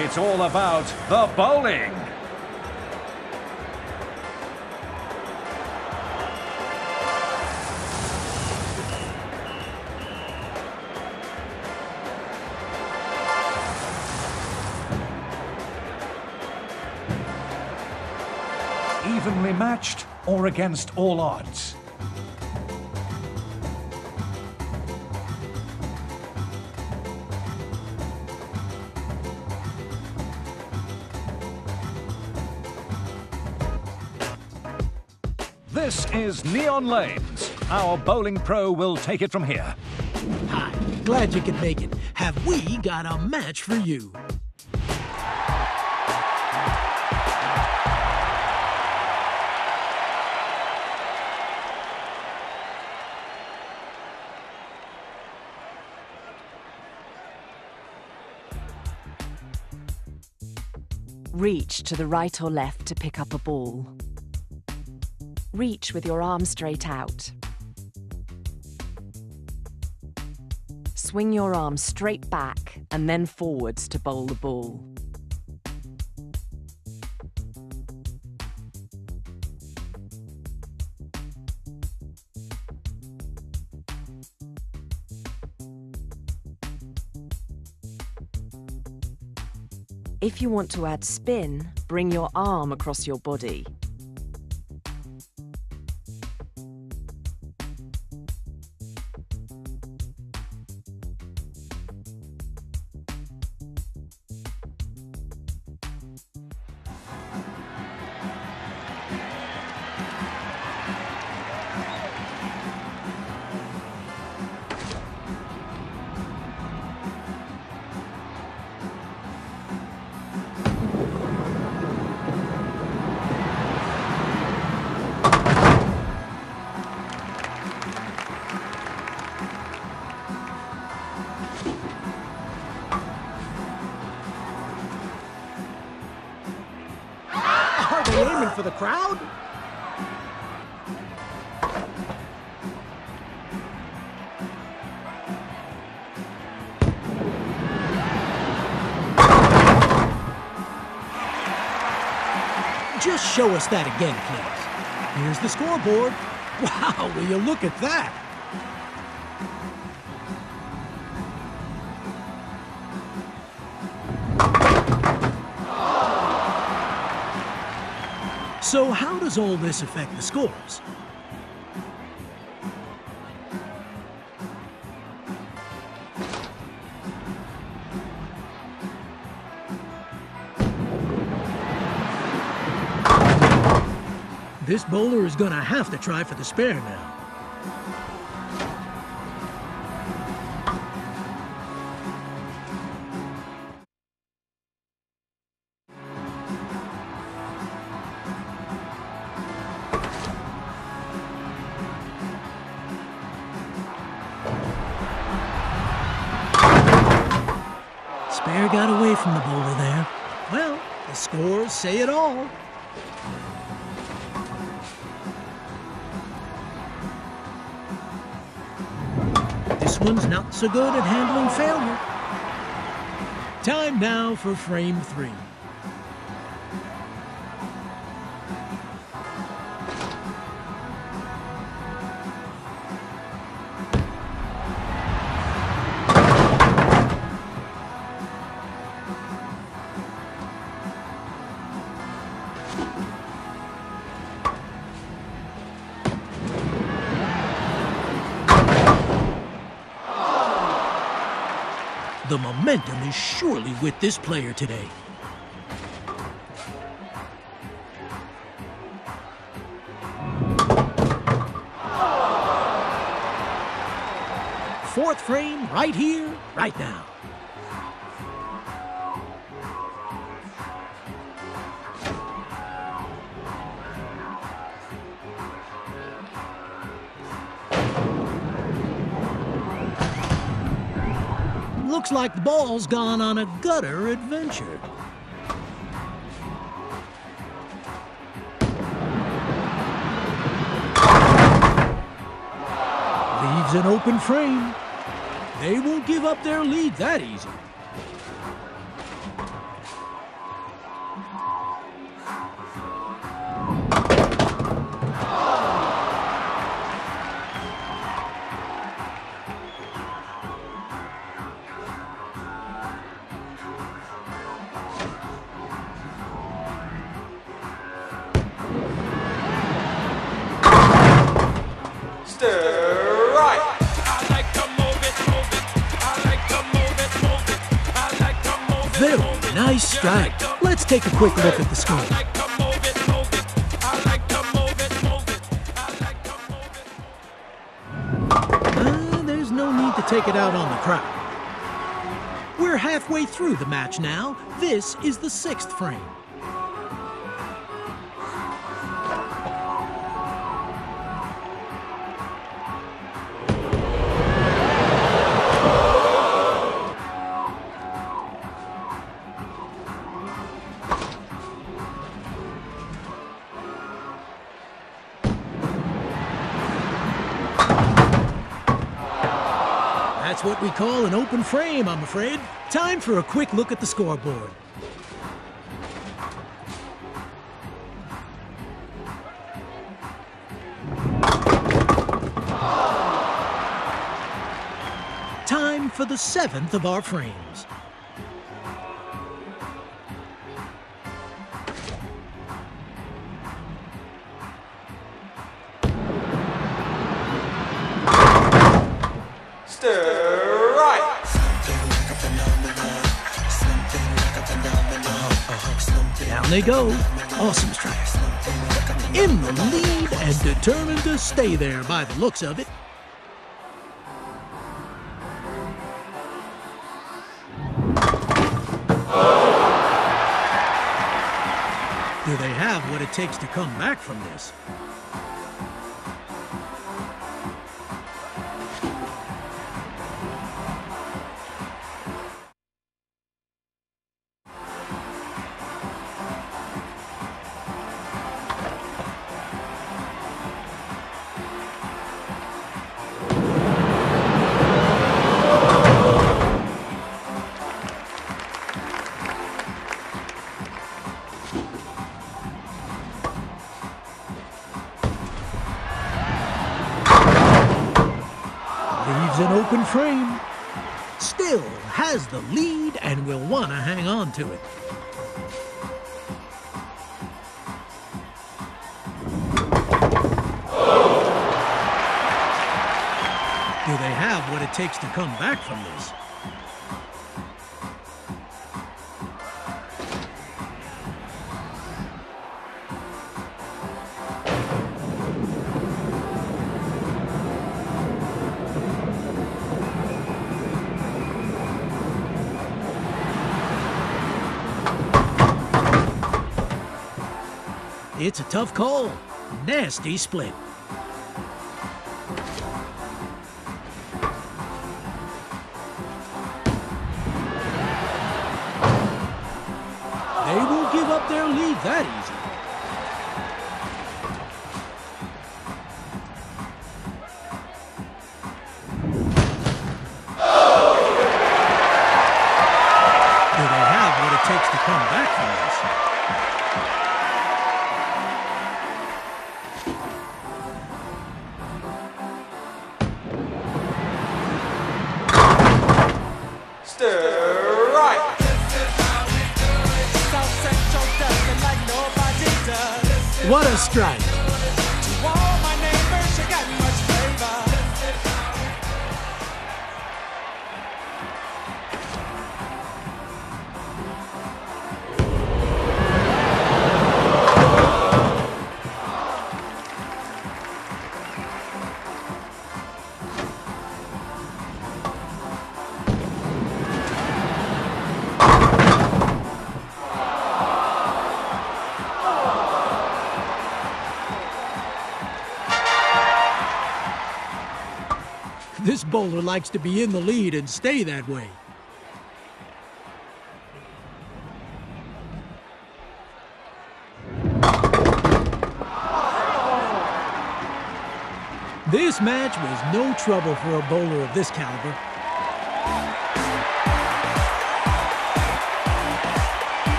It's all about the bowling. Evenly matched or against all odds? This is Neon Lanes. Our bowling pro will take it from here. Hi, glad you could make it. Have we got a match for you? Reach to the right or left to pick up a ball. Reach with your arm straight out. Swing your arm straight back and then forwards to bowl the ball. If you want to add spin, bring your arm across your body. For the crowd? Just show us that again, please. Here's the scoreboard. Wow, will you look at that? Does all this affect the scores? This bowler is gonna have to try for the spare now. Got away from the bowler there. Well, the scores say it all. This one's not so good at handling failure. Time now for frame three. Momentum is surely with this player today. Fourth frame right here, right now. Looks like the ball's gone on a gutter adventure. Leaves an open frame. They won't give up their lead that easy. Nice strike. Let's take a quick look at the score. Uh, there's no need to take it out on the crowd. We're halfway through the match now. This is the sixth frame. We call an open frame, I'm afraid. Time for a quick look at the scoreboard. Time for the seventh of our frames. Down they go. Awesome strike. In the lead and determined to stay there by the looks of it. Do they have what it takes to come back from this? Leaves an open frame. Still has the lead and will want to hang on to it. Do they have what it takes to come back from this? It's a tough call. Nasty split. They won't give up their lead that easy. What a strike! bowler likes to be in the lead and stay that way. This match was no trouble for a bowler of this caliber.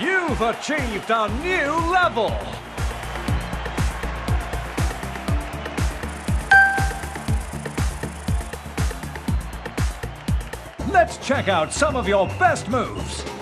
You've achieved a new level! Check out some of your best moves.